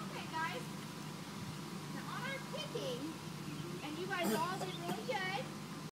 Okay, guys. Now, on our picking, and you guys all did